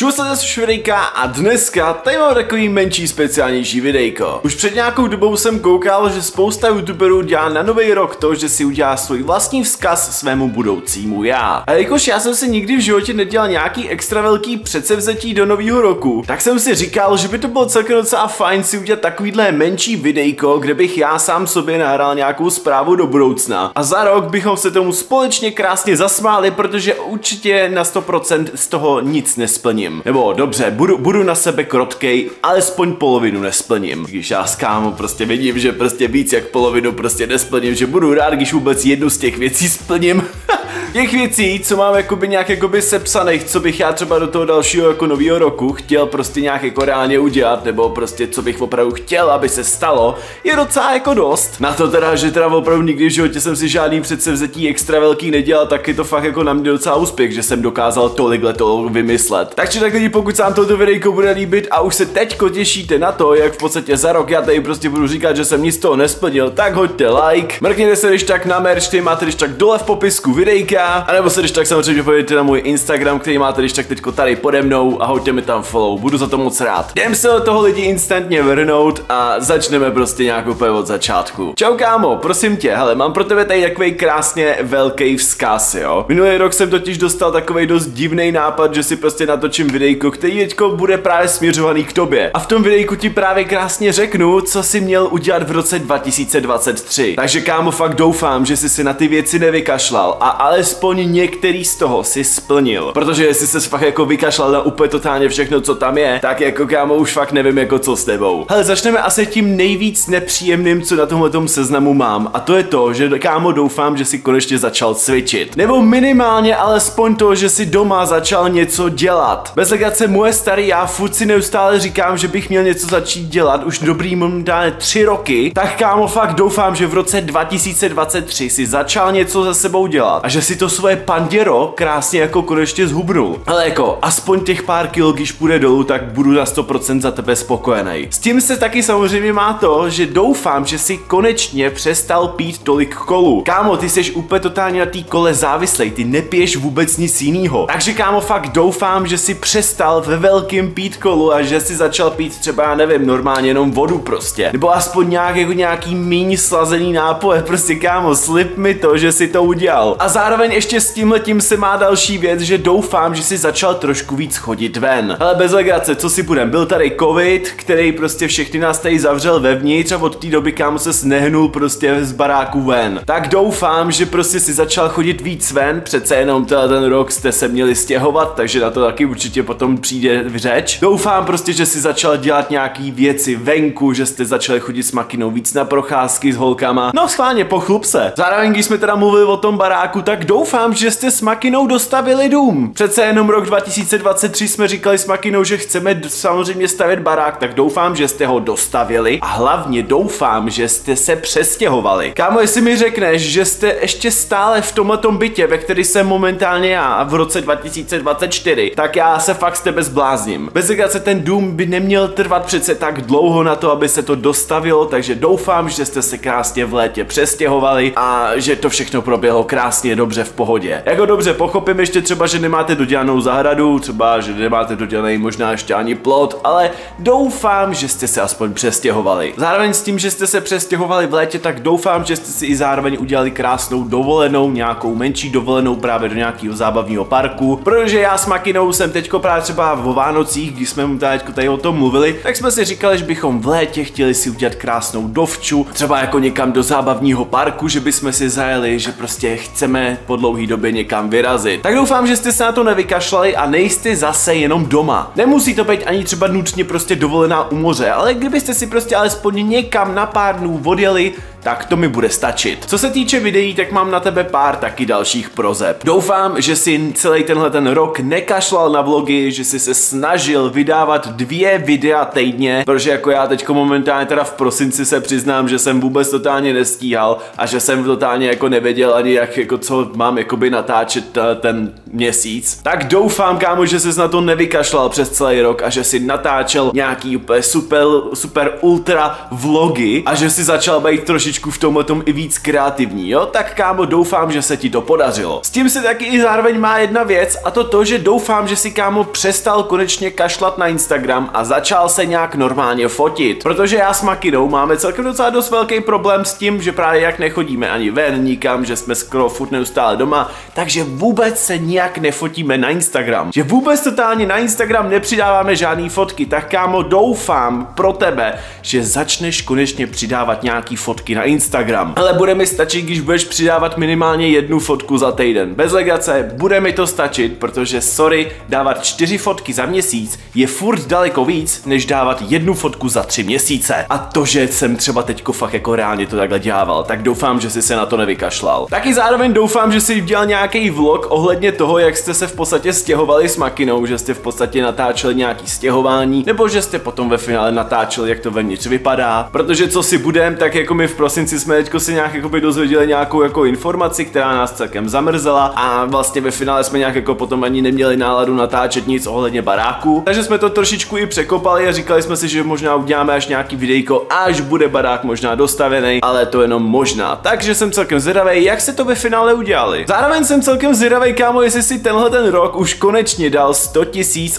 Čus se zase videjka a dneska tady mám takový menší speciálnější videjko. Už před nějakou dobou jsem koukal, že spousta youtuberů dělá na nový rok to, že si udělá svůj vlastní vzkaz svému budoucímu já. A jakož já jsem si nikdy v životě nedělal nějaký extra velký předsevzetí do nového roku, tak jsem si říkal, že by to bylo celkem docela fajn si udělat takovýhle menší videjko, kde bych já sám sobě nahrál nějakou zprávu do budoucna. A za rok bychom se tomu společně krásně zasmáli, protože určitě na 100% z toho nic nesplním nesplním. Nebo dobře, budu, budu na sebe krotkej, alespoň polovinu nesplním. Když já s kámo prostě vidím, že prostě víc jak polovinu prostě nesplním, že budu rád, když vůbec jednu z těch věcí splním. těch věcí, co mám jakoby nějak jakoby sepsaných, co bych já třeba do toho dalšího jako nového roku chtěl prostě nějak jako reálně udělat, nebo prostě co bych opravdu chtěl, aby se stalo, je docela jako dost. Na to teda, že teda opravdu nikdy v životě jsem si žádný předsevzetí extra velký nedělal, tak je to fakt jako na mě docela úspěch, že jsem dokázal tolikhle toho vymyslet. Takže tak lidi, pokud se vám toto videjko bude líbit a už se teďko těšíte na to, jak v podstatě za rok já tady prostě budu říkat, že jsem nic toho nesplnil, tak hoďte like, mrkněte se když tak na merch, který máte když tak dole v popisku videjka videa, anebo se když tak samozřejmě podívejte na můj Instagram, který máte když tak teďko tady pode mnou a hoďte mi tam follow, budu za to moc rád. Jdem se do toho lidi instantně vrhnout a začneme prostě nějak úplně od začátku. Čau kámo, prosím tě, hele, mám pro tebe tady takový krásně velký vzkaz, jo. Minulý rok jsem totiž dostal takový dost divný nápad, že si prostě natočím videjko, který teďko bude právě směřovaný k tobě. A v tom videjku ti právě krásně řeknu, co si měl udělat v roce 2023. Takže kámo, fakt doufám, že jsi si na ty věci nevykašlal a ale alespoň některý z toho si splnil. Protože jestli se fakt jako vykašlal na úplně totálně všechno, co tam je, tak jako kámo už fakt nevím jako co s tebou. Hele, začneme asi tím nejvíc nepříjemným, co na tomhle seznamu mám. A to je to, že kámo doufám, že si konečně začal cvičit. Nebo minimálně alespoň to, že si doma začal něco dělat. Bez legace moje starý já furt si neustále říkám, že bych měl něco začít dělat už dobrý momentálně tři roky, tak kámo fakt doufám, že v roce 2023 si začal něco za sebou dělat a že si to svoje panděro krásně jako konečně zhubnul. Ale jako, aspoň těch pár kilo, když půjde dolů, tak budu na 100% za tebe spokojený. S tím se taky samozřejmě má to, že doufám, že si konečně přestal pít tolik kolů. Kámo, ty jsi úplně totálně na té kole závislej, ty nepiješ vůbec nic jiného. Takže kámo, fakt doufám, že si přestal ve velkým pít kolu a že si začal pít třeba, já nevím, normálně jenom vodu prostě. Nebo aspoň nějak jako nějaký méně slazený nápoje, prostě kámo, slib mi to, že si to udělal. A zároveň zároveň ještě s tímhletím se má další věc, že doufám, že si začal trošku víc chodit ven. Ale bez legrace, co si budem, byl tady covid, který prostě všechny nás tady zavřel vevnitř a od té doby kámo se snehnul prostě z baráku ven. Tak doufám, že prostě si začal chodit víc ven, přece jenom ten rok jste se měli stěhovat, takže na to taky určitě potom přijde řeč. Doufám prostě, že si začal dělat nějaký věci venku, že jste začali chodit s makinou víc na procházky s holkama. No schválně, pochlup se. Zároveň, když jsme teda mluvili o tom baráku, tak doufám, doufám, že jste s Makinou dostavili dům. Přece jenom rok 2023 jsme říkali s Makinou, že chceme samozřejmě stavět barák, tak doufám, že jste ho dostavili a hlavně doufám, že jste se přestěhovali. Kámo, jestli mi řekneš, že jste ještě stále v tomhle bytě, ve který jsem momentálně já v roce 2024, tak já se fakt z tebe zblázním. Bez se ten dům by neměl trvat přece tak dlouho na to, aby se to dostavilo, takže doufám, že jste se krásně v létě přestěhovali a že to všechno proběhlo krásně dobře v pohodě. Jako dobře, pochopím ještě třeba, že nemáte dodělanou zahradu, třeba, že nemáte dodělaný možná ještě ani plot, ale doufám, že jste se aspoň přestěhovali. Zároveň s tím, že jste se přestěhovali v létě, tak doufám, že jste si i zároveň udělali krásnou dovolenou, nějakou menší dovolenou právě do nějakého zábavního parku, protože já s Makinou jsem teďko právě třeba v Vánocích, když jsme mu tady, o tom mluvili, tak jsme si říkali, že bychom v létě chtěli si udělat krásnou dovču, třeba jako někam do zábavního parku, že bychom si zajeli, že prostě chceme podle dlouhý době někam vyrazit. Tak doufám, že jste se na to nevykašlali a nejste zase jenom doma. Nemusí to být ani třeba nutně prostě dovolená u moře, ale kdybyste si prostě alespoň někam na pár dnů odjeli, tak to mi bude stačit. Co se týče videí, tak mám na tebe pár taky dalších prozeb. Doufám, že si celý tenhle ten rok nekašlal na vlogy, že si se snažil vydávat dvě videa týdně, protože jako já teďko momentálně teda v prosinci se přiznám, že jsem vůbec totálně nestíhal a že jsem totálně jako nevěděl ani jak jako co mám jakoby natáčet eh, ten měsíc. Tak doufám, kámo, že jsi na to nevykašlal přes celý rok a že si natáčel nějaký úplně super, super ultra vlogy a že si začal být trošičku trošičku v tomhle i víc kreativní, jo? Tak kámo, doufám, že se ti to podařilo. S tím se taky i zároveň má jedna věc a to to, že doufám, že si kámo přestal konečně kašlat na Instagram a začal se nějak normálně fotit. Protože já s Makinou máme celkem docela dost velký problém s tím, že právě jak nechodíme ani ven nikam, že jsme skoro furt neustále doma, takže vůbec se nijak nefotíme na Instagram. Že vůbec totálně na Instagram nepřidáváme žádný fotky, tak kámo doufám pro tebe, že začneš konečně přidávat nějaký fotky na Instagram. Ale bude mi stačit, když budeš přidávat minimálně jednu fotku za týden. Bez legace bude mi to stačit, protože sorry, dávat čtyři fotky za měsíc je furt daleko víc, než dávat jednu fotku za tři měsíce. A to, že jsem třeba teďko fakt jako reálně to takhle dělával, tak doufám, že jsi se na to nevykašlal. Taky zároveň doufám, že jsi udělal nějaký vlog ohledně toho, jak jste se v podstatě stěhovali s Makinou, že jste v podstatě natáčeli nějaký stěhování, nebo že jste potom ve finále natáčeli, jak to vevnitř vypadá. Protože co si budem, tak jako my v prosinci jsme teďko si nějak jako by dozvěděli nějakou jako informaci, která nás celkem zamrzela a vlastně ve finále jsme nějak jako potom ani neměli náladu natáčet nic ohledně baráku. Takže jsme to trošičku i překopali a říkali jsme si, že možná uděláme až nějaký videjko, až bude barák možná dostavený, ale to jenom možná. Takže jsem celkem zvědavý, jak se to ve finále udělali. Zároveň jsem celkem zvědavý, kámo, jestli si tenhle ten rok už konečně dal 100 000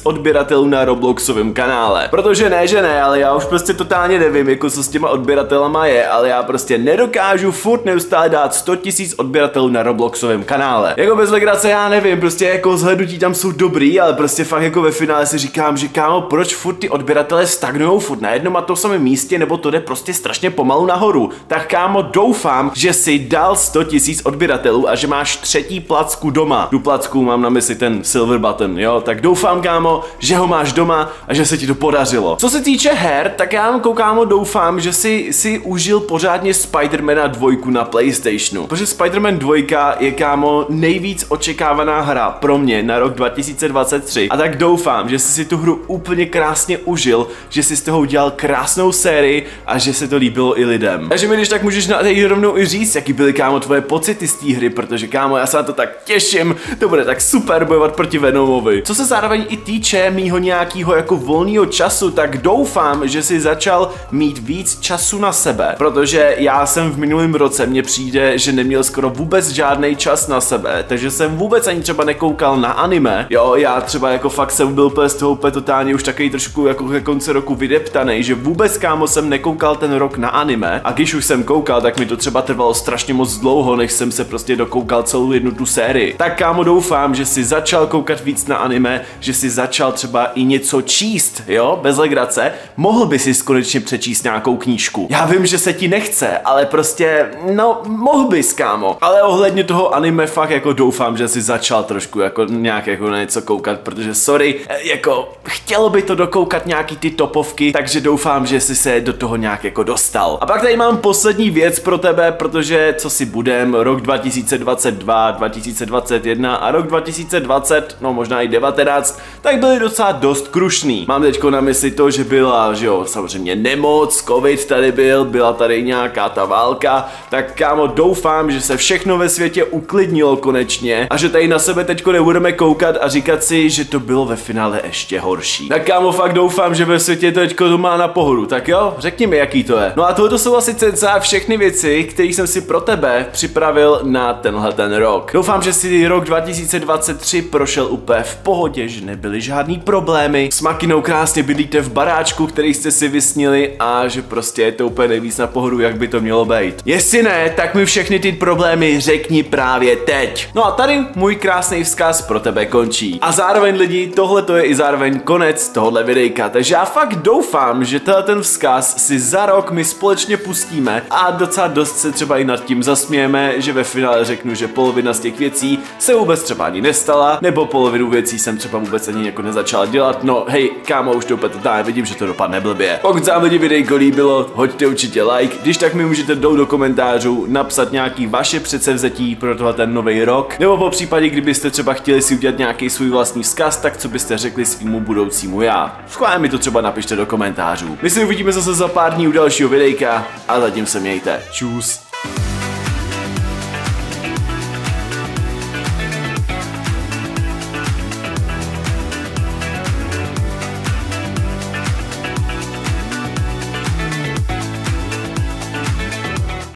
odběratelů na Robloxovém kanále. Protože ne, že ne, ale já už prostě totálně nevím, jako co s těma odběratelama je, ale já prostě nedokážu furt neustále dát 100 000 odběratelů na Robloxovém kanále. Jako bez legrace já nevím, prostě jako zhlednutí tam jsou dobrý, ale prostě fakt jako ve finále si říkám, že kámo, proč furt ty odběratele stagnujou furt na jednom a to samém místě, nebo to jde prostě strašně pomalu nahoru. Tak kámo, doufám, že si dal 100 tisíc odběratelů a že máš třetí placku doma. Tu placku mám na mysli ten silver button, jo? Tak doufám, kámo, že ho máš doma a že se ti to podařilo. Co se týče her, tak já koukámo doufám, že si, si užil pořádně Spidermana 2 na Playstationu. Protože Spider-Man 2 je kámo nejvíc očekávaná hra pro mě na rok 2023. A tak doufám, že jsi si tu hru úplně krásně užil, že jsi z toho udělal krásnou sérii a že se to líbilo i lidem. Takže mi když tak můžeš na tady rovnou i říct, jaký byly kámo tvoje pocity z té hry, protože kámo, já se na to tak těším, to bude tak super bojovat proti Venomovi. Co se zároveň i týče mýho nějakého jako volného času, tak doufám, že si začal mít víc času na sebe, protože já jsem v minulém roce, mně přijde, že neměl skoro vůbec žádný čas na sebe, takže jsem vůbec ani třeba nekoukal na anime. Jo, já třeba jako fakt jsem byl z toho úplně totálně už takový trošku jako ke konci roku vydeptaný, že vůbec kámo jsem nekoukal ten rok na anime a když už jsem koukal, tak mi to třeba trvalo strašně moc dlouho, než jsem se prostě dokoukal celou jednu tu sérii. Tak kámo doufám, že si začal koukat víc na anime, že si začal třeba i něco číst, jo, bez legrace. Mohl by si konečně přečíst nějakou knížku. Já vím, že se ti nechce, ale prostě, no, mohl bys, kámo. Ale ohledně toho anime fakt jako doufám, že si začal trošku jako nějak jako na něco koukat, protože sorry, jako chtělo by to dokoukat nějaký ty topovky, takže doufám, že jsi se do toho nějak jako dostal. A pak tady mám poslední věc pro tebe, protože co si budem, rok 2022, 2021 a rok 2020, no možná i 19, tak byly docela dost krušný. Mám teďko na mysli to, že byla, že jo, samozřejmě nemoc, covid tady byl, byla tady nějaká ta válka, tak kámo doufám, že se všechno ve světě uklidnilo konečně a že tady na sebe teďko nebudeme koukat a říkat si, že to bylo ve finále ještě horší. Tak kámo fakt doufám, že ve světě teďko to má na pohodu, tak jo, řekni mi jaký to je. No a tohle jsou asi cca všechny věci, které jsem si pro tebe připravil na tenhle ten rok. Doufám, že si rok 2023 prošel úplně v pohodě, že nebyly žádný problémy. S Makinou krásně bydlíte v baráčku, který jste si vysnili a že prostě je to úplně nejvíc na pohodu, jak by to mělo být. Jestli ne, tak mi všechny ty problémy řekni právě teď. No a tady můj krásný vzkaz pro tebe končí. A zároveň lidi, tohle to je i zároveň konec tohohle videjka, takže já fakt doufám, že tenhle ten vzkaz si za rok my společně pustíme a docela dost se třeba i nad tím zasmějeme, že ve finále řeknu, že polovina z těch věcí se vůbec třeba ani nestala, nebo polovinu věcí jsem třeba vůbec ani jako nezačal dělat. No hej, kámo, už to úplně vidím, že to dopadne blbě. Pokud vám lidi videjko líbilo, hoďte určitě like, když tak mi můžete dou do komentářů napsat nějaký vaše předsevzetí pro tohle ten nový rok, nebo po případě, kdybyste třeba chtěli si udělat nějaký svůj vlastní vzkaz, tak co byste řekli svýmu budoucímu já. Schválně mi to třeba napište do komentářů. My se uvidíme zase za pár dní u dalšího videjka a zatím se mějte. Čus.